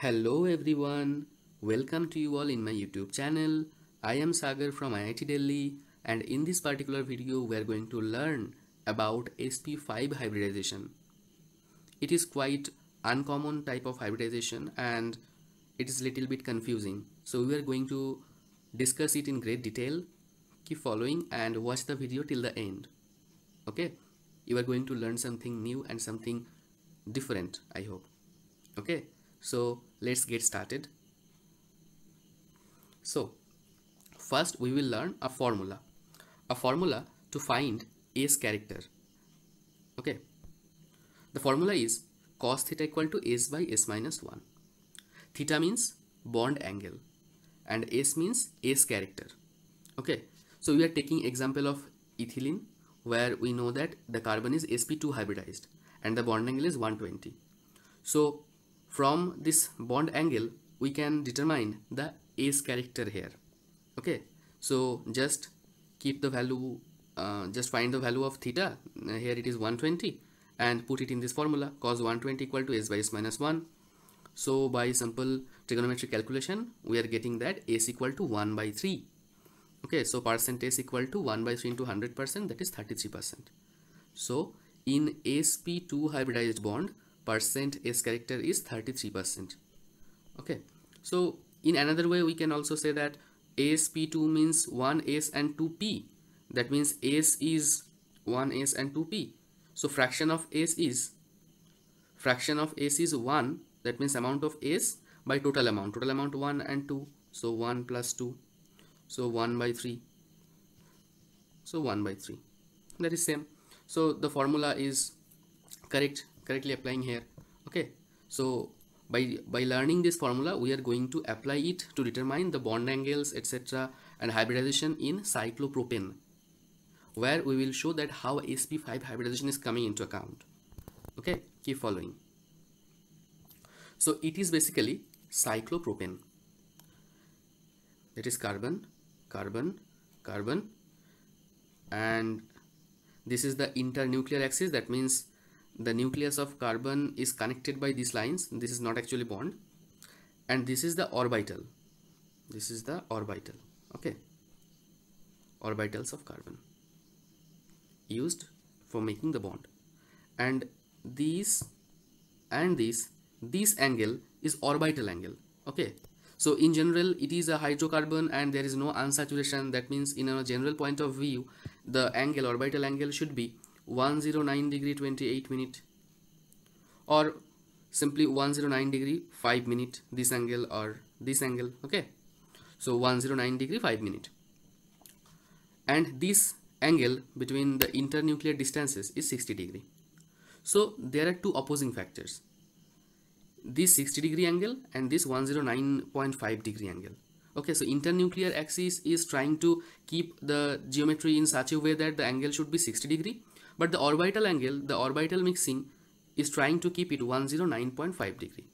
Hello everyone, welcome to you all in my YouTube channel. I am Sagar from IIT Delhi and in this particular video we are going to learn about sp5 hybridization. It is quite uncommon type of hybridization and it is a little bit confusing. So we are going to discuss it in great detail. Keep following and watch the video till the end. Okay, you are going to learn something new and something different I hope. Okay so let's get started. So first we will learn a formula. A formula to find s character. Okay. The formula is cos theta equal to s by s minus 1 theta means bond angle and s means s character. Okay. So we are taking example of ethylene where we know that the carbon is sp2 hybridized and the bond angle is 120 so from this bond angle we can determine the s character here. Okay. So just keep the value uh, just find the value of theta. Uh, here it is 120 and put it in this formula. Cos 120 equal to s by s minus 1 so by simple trigonometric calculation we are getting that s equal to 1 by 3 okay. So percentage equal to 1 by 3 into 100 percent that is 33 percent. So in sp2 hybridized bond percent s character is 33 percent. Okay. So in another way we can also say that asp2 means 1s and 2p that means s is 1s and 2p so fraction of s is fraction of s is 1 that means amount of s by total amount. Total amount 1 and 2 so 1 plus 2 so 1 by 3 so 1 by 3 that is same. So the formula is correct correctly applying here. Okay. So by by learning this formula we are going to apply it to determine the bond angles etc and hybridization in cyclopropane where we will show that how sp5 hybridization is coming into account. Okay. Keep following. So it is basically cyclopropane. That is carbon carbon carbon and this is the internuclear axis. That means the nucleus of carbon is connected by these lines. This is not actually bond. And this is the orbital. This is the orbital. Okay. Orbitals of carbon. Used for making the bond. And these and this this angle is orbital angle. Okay. So in general it is a hydrocarbon and there is no unsaturation. That means in a general point of view the angle orbital angle should be 109 degree 28 minute or simply 109 degree 5 minute. This angle or this angle okay? So 109 degree 5 minute. And this angle between the internuclear distances is 60 degree. So there are two opposing factors. This 60 degree angle and this 109.5 degree angle. Okay so internuclear axis is trying to keep the geometry in such a way that the angle should be 60 degree but the orbital angle, the orbital mixing is trying to keep it 109.5 degree.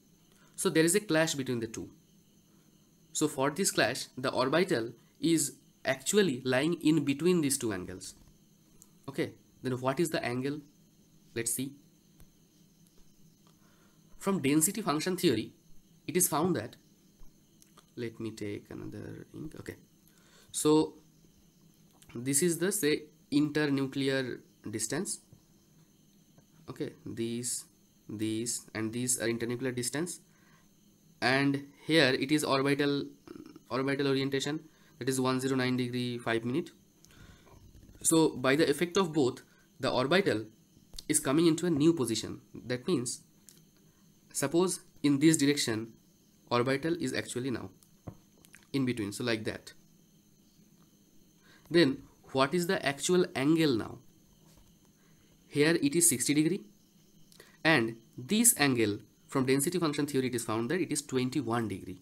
So there is a clash between the two. So for this clash, the orbital is actually lying in between these two angles. Okay, then what is the angle? Let's see. From density function theory, it is found that, let me take another ink, okay. So this is the say internuclear distance. Okay these these and these are internuclear distance. And here it is orbital orbital orientation. That is 109 degree 5 minute. So by the effect of both the orbital is coming into a new position. That means suppose in this direction orbital is actually now in between. So like that. Then what is the actual angle now here it is 60 degree. And this angle from density function theory it is found that it is 21 degree.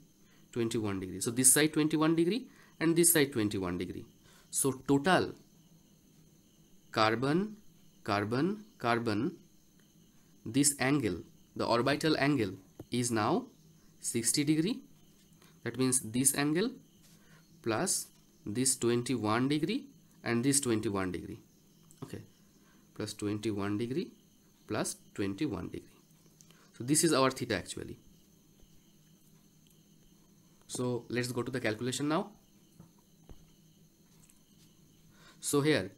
21 degree. So this side 21 degree and this side 21 degree. So total carbon carbon carbon this angle the orbital angle is now 60 degree. That means this angle plus this 21 degree and this 21 degree. Okay plus 21 degree plus 21 degree. So this is our theta actually. So let's go to the calculation now. So here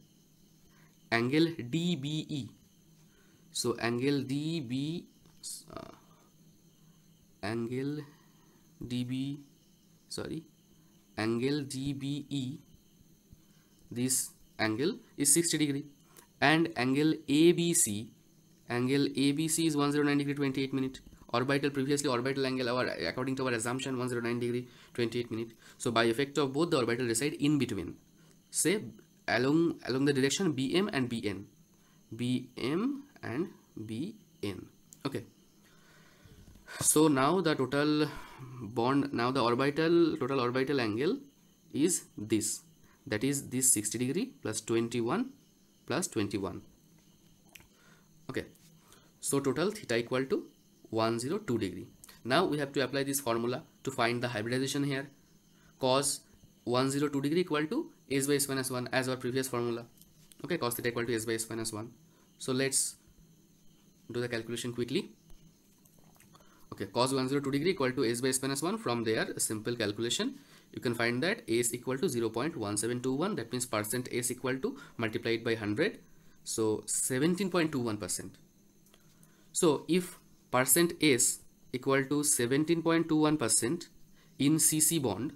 angle DBE so angle DB uh, angle DB sorry angle DBE this angle is 60 degree and angle ABC angle ABC is 109 degree 28 minute. Orbital previously orbital angle our according to our assumption 109 degree 28 minute. So by effect of both the orbital reside in between. Say along along the direction bm and bn bm and bn okay. So now the total bond now the orbital total orbital angle is this. That is this 60 degree plus 21 plus 21 okay. So total theta equal to 102 degree. Now we have to apply this formula to find the hybridization here. Cos 102 degree equal to s by s minus 1 as our previous formula. Okay cos theta equal to s by s minus 1 so let's do the calculation quickly okay cos 102 degree equal to s by s minus 1 from there a simple calculation. You can find that s is equal to 0.1721 that means percent s equal to multiplied by 100 so 17.21 percent. So if percent s equal to 17.21 percent in cc bond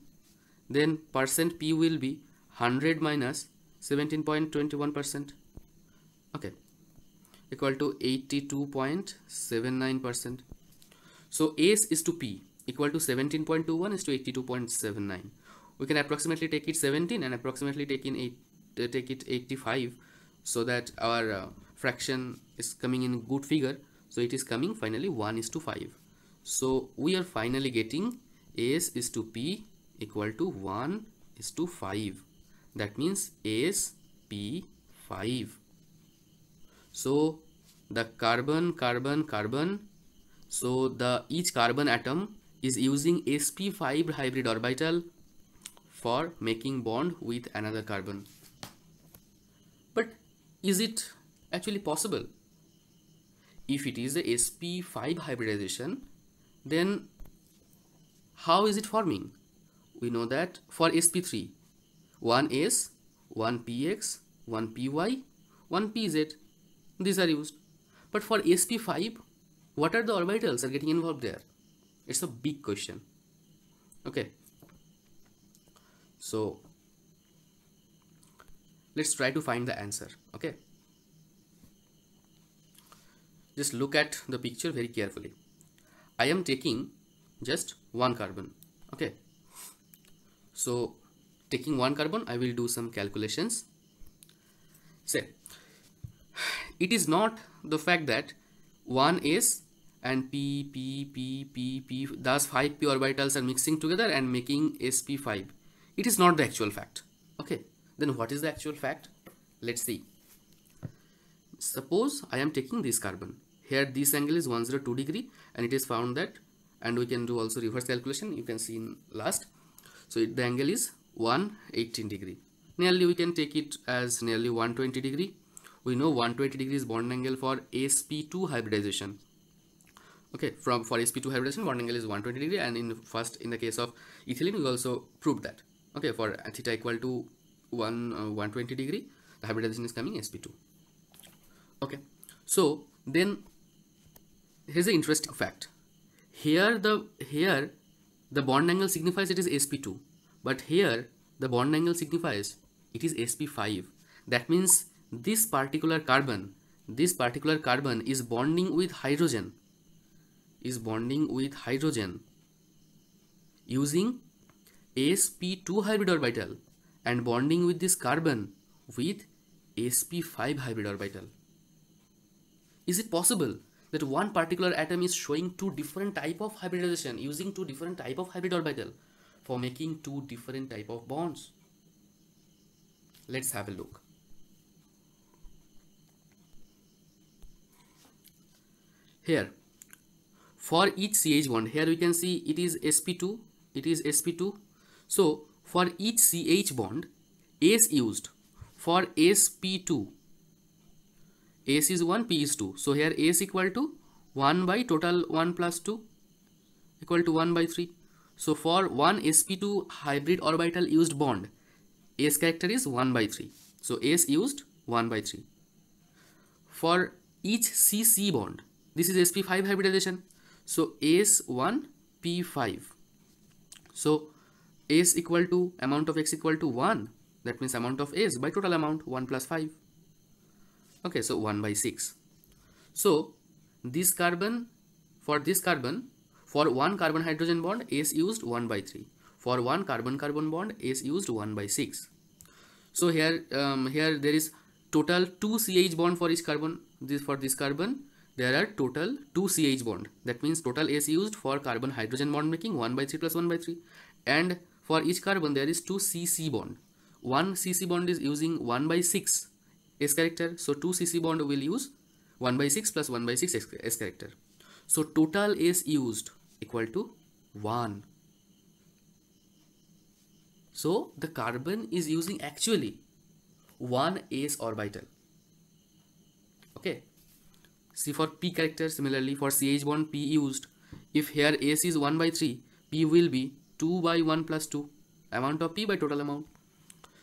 then percent p will be 100 minus 17.21 percent. Okay equal to 82.79 percent so s is to p equal to 17.21 is to 82.79 we can approximately take it 17 and approximately take in 8 uh, take it 85 so that our uh, fraction is coming in good figure. So it is coming finally 1 is to 5 so we are finally getting s is to p equal to 1 is to 5 that means s p 5 so the carbon carbon carbon so the each carbon atom is using sp5 hybrid orbital for making bond with another carbon. But is it actually possible? If it is a sp5 hybridization then how is it forming? We know that for sp3 one s one px one py one pz these are used. But for sp5 what are the orbitals are getting involved there? It's a big question. Okay. So let's try to find the answer okay? Just look at the picture very carefully. I am taking just one carbon okay? So taking one carbon I will do some calculations. Say it is not the fact that one is and p p p p p thus five p orbitals are mixing together and making sp5 it is not the actual fact. Okay then what is the actual fact? Let's see. Suppose i am taking this carbon. Here this angle is 102 degree and it is found that and we can do also reverse calculation. You can see in last. So it, the angle is 118 degree. Nearly we can take it as nearly 120 degree. We know 120 degrees bond angle for sp2 hybridization okay from for sp2 hybridization bond angle is 120 degree and in first in the case of ethylene we also proved that. Okay for theta equal to 1 uh, 120 degree the hybridization is coming sp2 okay so then here's an interesting fact. Here the here the bond angle signifies it is sp2 but here the bond angle signifies it is sp5 that means this particular carbon this particular carbon is bonding with hydrogen is bonding with hydrogen using sp2 hybrid orbital and bonding with this carbon with sp5 hybrid orbital is it possible that one particular atom is showing two different type of hybridization using two different type of hybrid orbital for making two different type of bonds. Let's have a look. Here, for each CH bond, here we can see it is sp2, it is sp2. So, for each CH bond, S used for sp2 S is 1, P is 2. So here S equal to 1 by total 1 plus 2 equal to 1 by 3. So for one sp2 hybrid orbital used bond, s character is 1 by 3. So s used 1 by 3. For each cc bond, this is sp5 hybridization. So s1 p5. So s equal to amount of x equal to 1 that means amount of s by total amount 1 plus 5 okay so 1 by 6 so this carbon for this carbon for one carbon hydrogen bond s used 1 by 3 for one carbon carbon bond s used 1 by 6 so here um, here there is total 2 ch bond for each carbon this for this carbon there are total 2 ch bond. That means total s used for carbon hydrogen bond making 1 by 3 plus 1 by 3 and for each carbon there is 2 cc bond. One cc bond is using 1 by 6 s character. So 2 cc bond will use 1 by 6 plus 1 by 6 s character. So total s used equal to 1 so the carbon is using actually 1 s orbital see for p character similarly for ch bond p used if here s is 1 by 3 p will be 2 by 1 plus 2 amount of p by total amount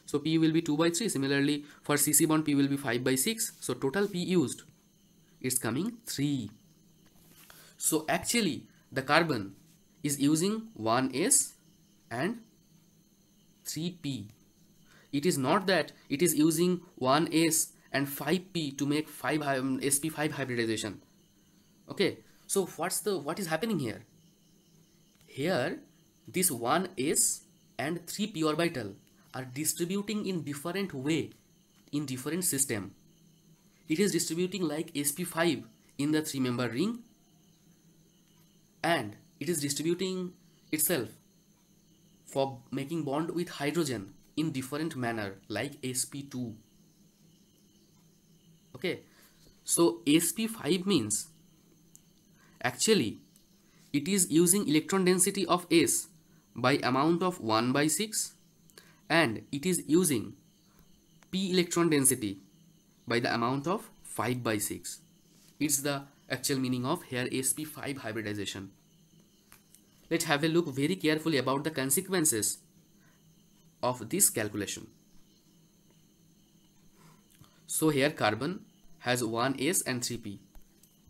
so P will be 2 by 3. Similarly, for CC bond, P will be 5 by 6. So total P used is coming 3. So actually, the carbon is using 1S and 3P. It is not that it is using 1S and 5P to make 5 um, sp5 hybridization. Okay, so what's the what is happening here? Here, this 1S and 3p orbital are distributing in different way in different system. It is distributing like sp5 in the three member ring and it is distributing itself for making bond with hydrogen in different manner like sp2 okay? So sp5 means actually it is using electron density of s by amount of 1 by 6 and it is using p electron density by the amount of 5 by 6 it's the actual meaning of here sp5 hybridization. Let's have a look very carefully about the consequences of this calculation so here carbon has 1s and 3p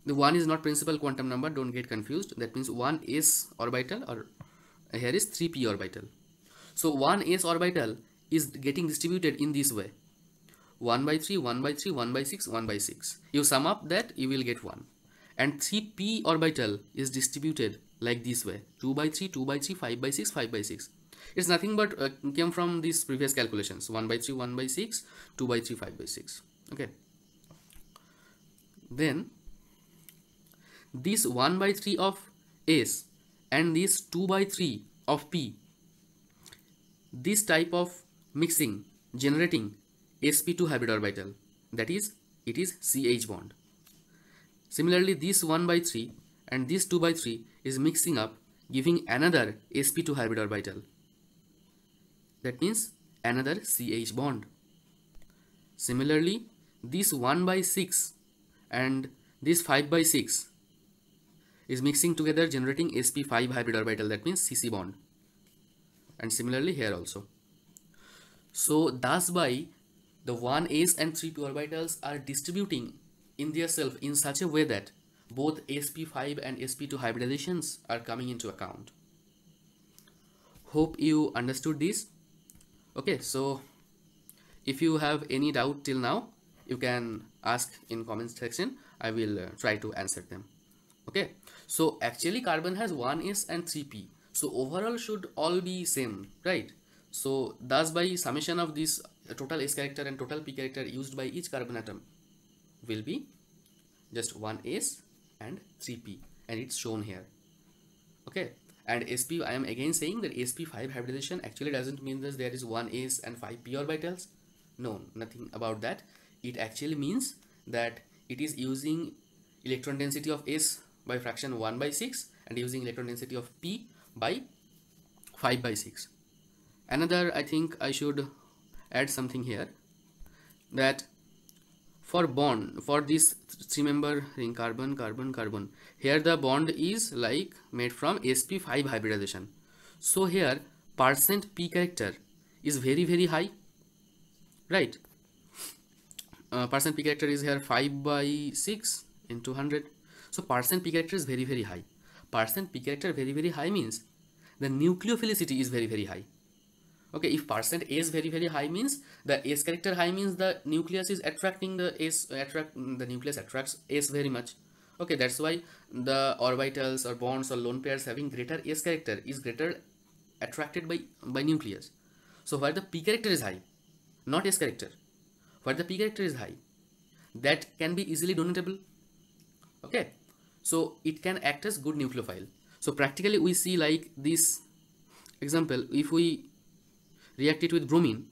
the 1 is not principal quantum number don't get confused that means 1 s orbital or here is 3p orbital so one s orbital is getting distributed in this way. 1 by 3, 1 by 3, 1 by 6, 1 by 6. You sum up that you will get 1. And 3p orbital is distributed like this way. 2 by 3, 2 by 3, 5 by 6, 5 by 6. It's nothing but uh, came from these previous calculations. 1 by 3, 1 by 6, 2 by 3, 5 by 6. Okay. Then this 1 by 3 of S and this 2 by 3 of P this type of mixing generating sp2 hybrid orbital that is it is ch bond. Similarly this 1 by 3 and this 2 by 3 is mixing up giving another sp2 hybrid orbital. That means another ch bond. Similarly this 1 by 6 and this 5 by 6 is mixing together generating sp5 hybrid orbital that means cc bond and similarly here also. So thus by the 1s and 3p orbitals are distributing in their self in such a way that both sp5 and sp2 hybridizations are coming into account. Hope you understood this. Okay, so if you have any doubt till now, you can ask in comment section. I will uh, try to answer them. Okay, so actually carbon has 1s and 3p so overall should all be same right? So thus by summation of this total s character and total p character used by each carbon atom will be just one s and 3p and it's shown here. Okay? And sp i am again saying that sp5 hybridization actually doesn't mean that there is one s and 5 p orbitals no nothing about that it actually means that it is using electron density of s by fraction 1 by 6 and using electron density of p by 5 by 6 another I think I should add something here that for bond for this three member ring carbon carbon carbon here the bond is like made from sp5 hybridization. So here percent p character is very very high right uh, percent p character is here 5 by 6 in 200 so percent p character is very very high. Percent p character very very high means the nucleophilicity is very very high. Okay if percent is very very high means the s character high means the nucleus is attracting the s attract the nucleus attracts s very much. Okay that's why the orbitals or bonds or lone pairs having greater s character is greater attracted by by nucleus. So where the p character is high not s character where the p character is high. That can be easily donatable. Okay. So it can act as good nucleophile so practically we see like this example. If we react it with bromine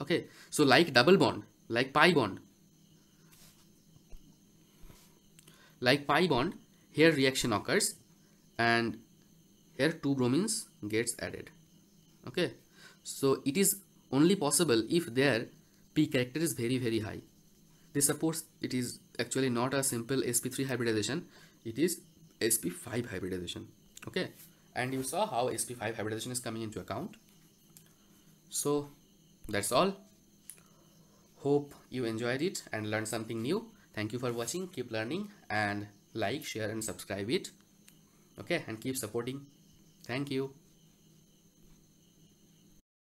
okay. So like double bond like pi bond like pi bond here reaction occurs and here two bromines gets added. Okay. So it is only possible if their p character is very very high. This supports it is actually not a simple sp3 hybridization. It is sp5 hybridization. Okay? And you saw how sp5 hybridization is coming into account. So that's all. Hope you enjoyed it and learned something new. Thank you for watching. Keep learning and like share and subscribe it. Okay? And keep supporting. Thank you